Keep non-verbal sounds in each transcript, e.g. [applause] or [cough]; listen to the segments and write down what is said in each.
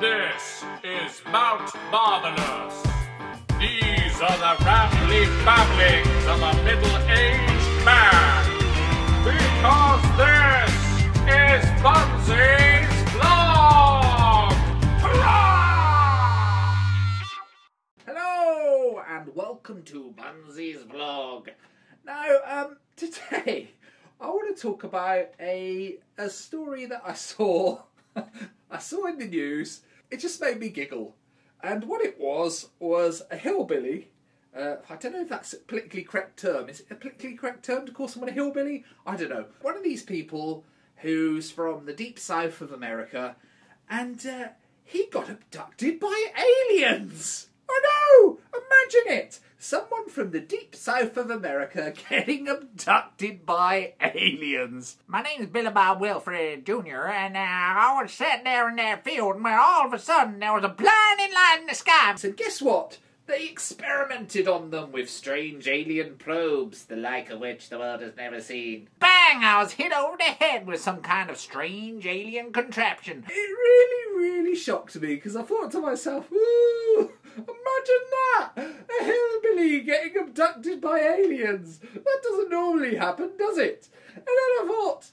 This is Mount Marvellous. These are the rambly babblings of a middle-aged man. Because this is Bunsy's Vlog! Hello and welcome to Bunsy's vlog. Now, um, today I want to talk about a a story that I saw. [laughs] I saw in the news. It just made me giggle, and what it was was a hillbilly. Uh, I don't know if that's a politically correct term. Is it a politically correct term to call someone a hillbilly? I don't know. One of these people who's from the deep south of America, and uh, he got abducted by aliens. I know! Imagine it! Someone from the deep south of America [laughs] getting abducted by aliens. My name's Billy Bob Wilfred Jr., and uh, I was sitting there in that field, and when all of a sudden there was a blinding light in the sky. So guess what? They experimented on them with strange alien probes, the like of which the world has never seen. Bang! I was hit over the head with some kind of strange alien contraption. It really, really shocked me because I thought to myself, ooh, imagine that! A hillbilly getting abducted by aliens. That doesn't normally happen, does it? And then I thought,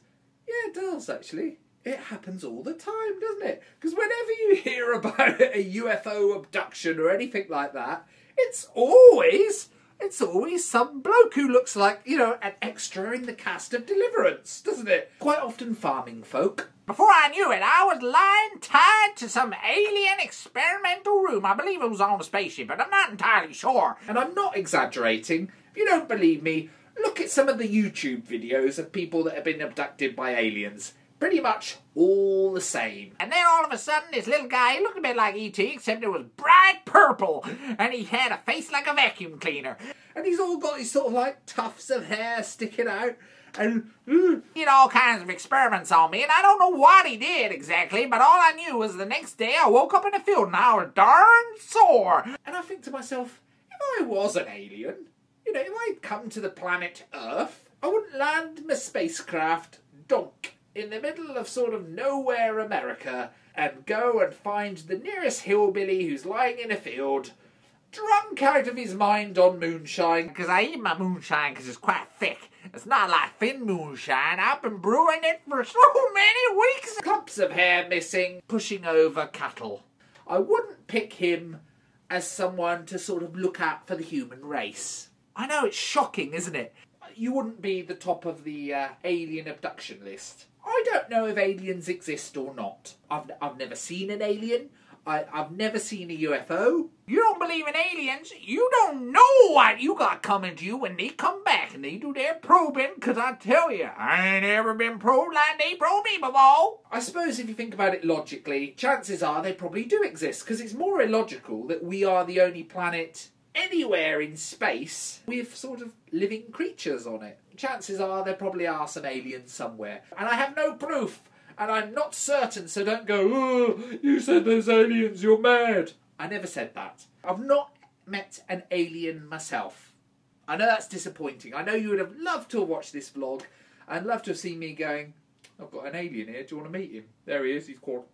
yeah, it does actually. It happens all the time, doesn't it? Because whenever you hear about [laughs] a UFO abduction or anything like that, it's always it's always some bloke who looks like, you know, an extra in the cast of Deliverance, doesn't it? Quite often farming folk. Before I knew it, I was lying tied to some alien experimental room. I believe it was on a spaceship, but I'm not entirely sure. And I'm not exaggerating. If you don't believe me, look at some of the YouTube videos of people that have been abducted by aliens. Pretty much all the same. And then all of a sudden, this little guy, looked a bit like E.T., except it was bright purple, and he had a face like a vacuum cleaner. And he's all got these sort of like tufts of hair sticking out. And mm, did all kinds of experiments on me, and I don't know what he did exactly, but all I knew was the next day I woke up in a field and I was darn sore. and I think to myself, if I was an alien, you know, if I'd come to the planet Earth, I wouldn't land my spacecraft donk in the middle of sort of nowhere America and go and find the nearest hillbilly who's lying in a field, drunk out of his mind on moonshine. Because I eat my moonshine because it's quite thick. It's not like thin moonshine. I've been brewing it for so many weeks. clumps of hair missing, pushing over cattle. I wouldn't pick him as someone to sort of look out for the human race. I know it's shocking, isn't it? You wouldn't be the top of the uh, alien abduction list. I don't know if aliens exist or not. I've, I've never seen an alien. I, I've never seen a UFO. You don't believe in aliens? You don't know what you got coming to you when they come back and they do their probing. Because I tell you, I ain't ever been probed like they probed me before. I suppose if you think about it logically, chances are they probably do exist because it's more illogical that we are the only planet anywhere in space with sort of living creatures on it. Chances are there probably are some aliens somewhere. And I have no proof, and I'm not certain, so don't go, oh, you said there's aliens, you're mad. I never said that. I've not met an alien myself. I know that's disappointing. I know you would have loved to have watched this vlog and loved to have seen me going, I've got an alien here. Do you want to meet him? There he is. He's called.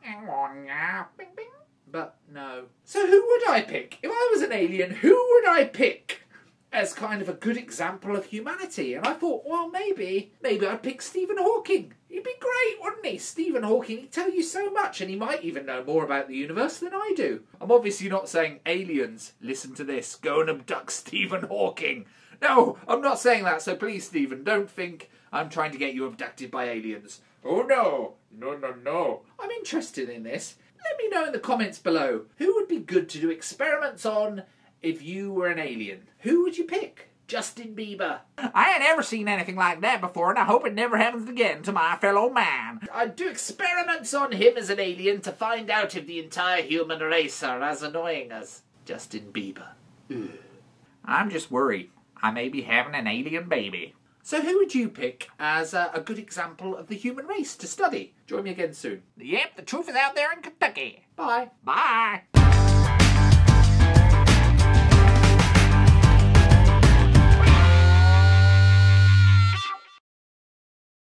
But no. So who would I pick? If I was an alien, who would I pick as kind of a good example of humanity? And I thought, well, maybe, maybe I'd pick Stephen Hawking. He'd be great, wouldn't he? Stephen Hawking, he'd tell you so much, and he might even know more about the universe than I do. I'm obviously not saying aliens, listen to this, go and abduct [laughs] Stephen Hawking. No, I'm not saying that, so please, Stephen, don't think I'm trying to get you abducted by aliens. Oh no, no, no, no. I'm interested in this. Let me know in the comments below who would be good to do experiments on if you were an alien. Who would you pick? Justin Bieber. I ain't ever seen anything like that before, and I hope it never happens again to my fellow man. I'd do experiments on him as an alien to find out if the entire human race are as annoying as Justin Bieber. Ugh. I'm just worried. I may be having an alien baby. So who would you pick as a, a good example of the human race to study? Join me again soon. Yep, the truth is out there in Kentucky. Bye. Bye.